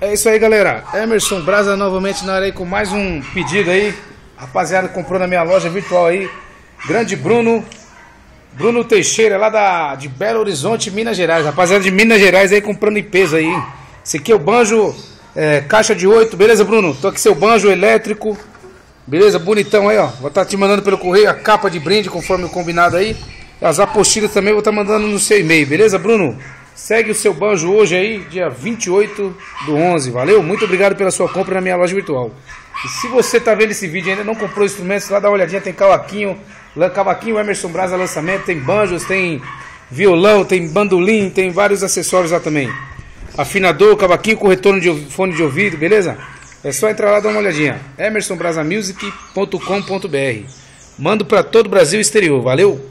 É isso aí, galera. Emerson Brasa novamente na área aí com mais um pedido aí. Rapaziada comprou na minha loja virtual aí. Grande Bruno. Bruno Teixeira, lá da, de Belo Horizonte, Minas Gerais. Rapaziada de Minas Gerais aí comprando em peso aí. Esse aqui é o banjo é, caixa de 8. Beleza, Bruno? Tô aqui seu banjo elétrico. Beleza? Bonitão aí, ó. Vou estar tá te mandando pelo correio a capa de brinde conforme o combinado aí. As apostilas também vou estar tá mandando no seu e-mail. Beleza, Bruno? Segue o seu banjo hoje aí, dia 28 do 11. Valeu? Muito obrigado pela sua compra na minha loja virtual. E se você está vendo esse vídeo e ainda não comprou instrumentos, lá dá uma olhadinha, tem cavaquinho, cavaquinho Emerson Brasa lançamento, tem banjos, tem violão, tem bandolim, tem vários acessórios lá também. Afinador, cavaquinho com retorno de fone de ouvido, beleza? É só entrar lá e dar uma olhadinha. emersonbrasamusic.com.br Mando para todo o Brasil exterior. Valeu?